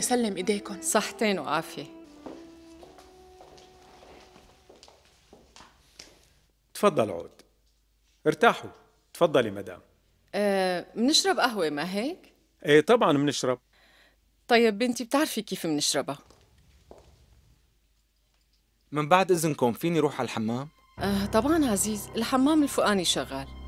يسلم إيديكم. صحتين وعافية. تفضل عود. ارتاحوا. تفضلي مدام. أه منشرب قهوة ما هيك؟ إيه طبعا بنشرب طيب بنتي بتعرفي كيف منشربها؟ من بعد إذنكم فيني روح على الحمام؟ أه طبعا عزيز. الحمام الفوقاني شغال.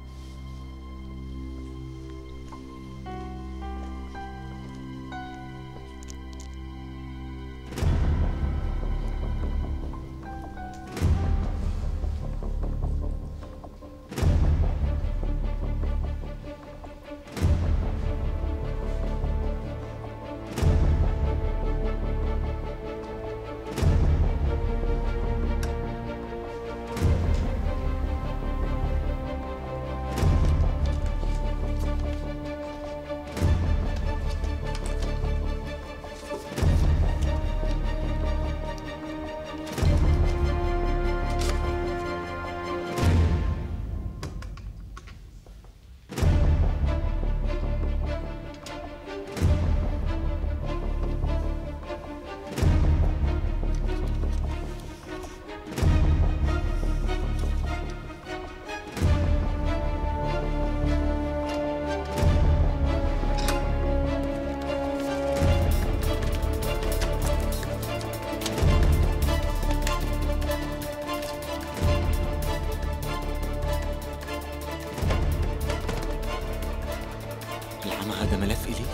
العمى هذا ملف إلي؟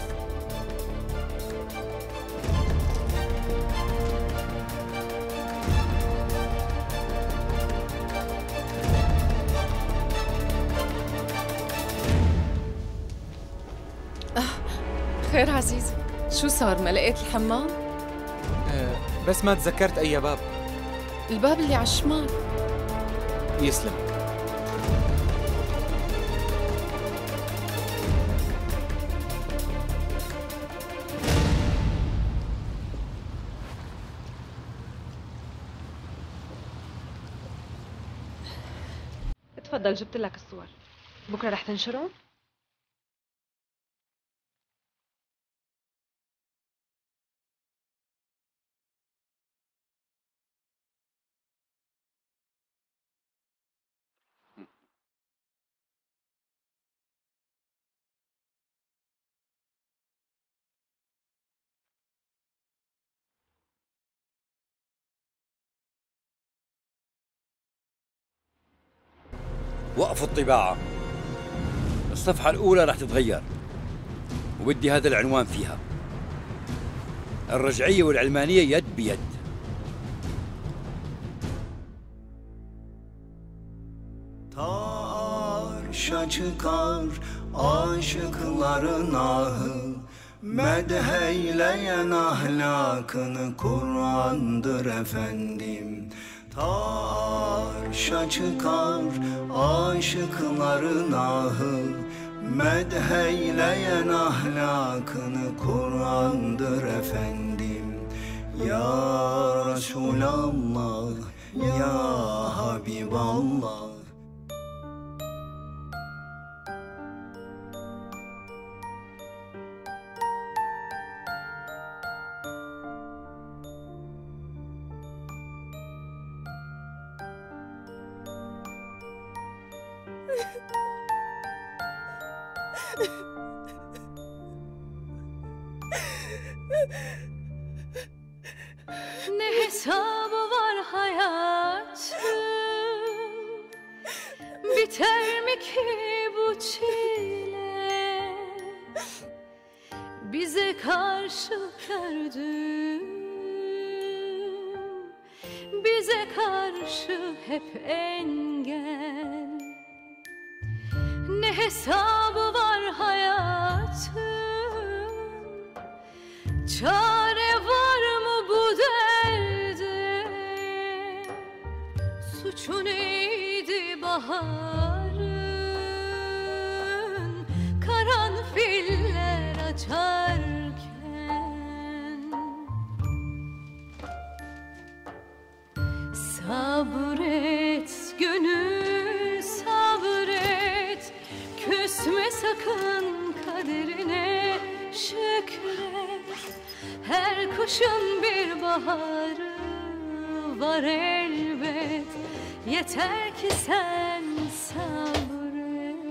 خير عزيزي شو صار؟ ما لقيت الحمام؟ أه بس ما تذكرت أي باب. الباب اللي على الشمال. يسلم. اتفضل جبت لك الصور. بكرة رح تنشرهم؟ وقفوا الطباعة. الصفحة الأولى رح تتغير. وبدي هذا العنوان فيها. الرجعية والعلمانية يد بيد. Arşa çıkar aşıkların ahı Medheyleyen ahlakını Kur'an'dır efendim. Tarşa çıkar aşıkların ahı. Medheyleyen ahlakını Kur'an'dır efendim. Ya Resulallah Ya Habiballah Ne hesabı var hayatın Biter mi ki bu çile? Bize karşı gördüğüm Bize karşı hep engel. Ne hesabı Çare var mı bu derde? Suçu neydi baharın? Karanfiller açarken. Sabret gönül sabret. Küsme sakın kışın bir baharı var elbet. Yeter ki sen sabret.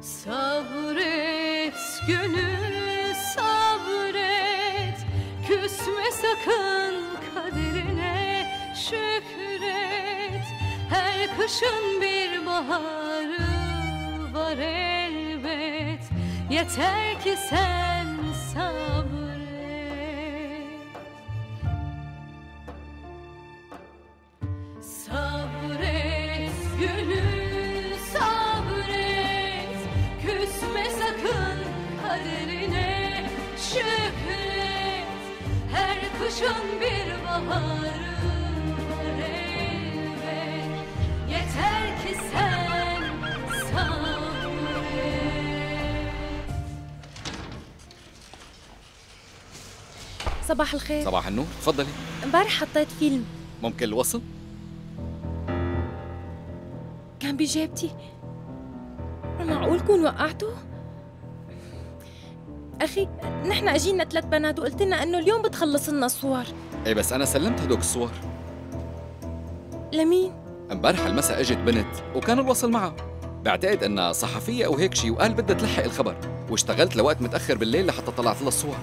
Sabret gönül sabret. Küsme sakın kaderine şükret. Her kışın bir baharı Yeter ki sen sabret. Sabret gönül sabret. Küsme sakın kaderine şükret. Her kışın bir baharı صباح الخير. صباح النور. تفضلي. امبارح حطيت فيلم. ممكن الوصل؟ كان بجيبتي معقول كون وقعته؟ أخي نحن أجينا ثلاث بنات وقلت لنا إنه اليوم بتخلص لنا الصور. إيه بس أنا سلمت هدوك الصور. لمين؟ امبارح المساء إجت بنت وكان الوصل معها. بعتقد إنها صحفية أو هيك شي وقال بدها تلحق الخبر. واشتغلت لوقت متأخر بالليل لحتى طلعت لها الصور.